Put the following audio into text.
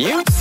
new.